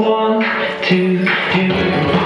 want to do.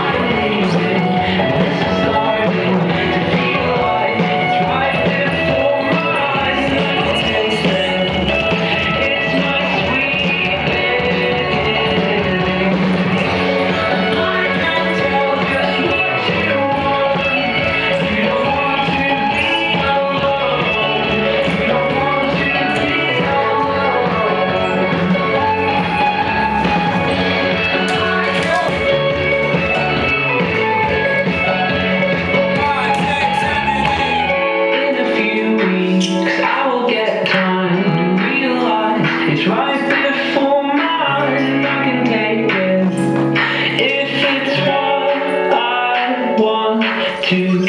You.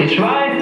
It's right.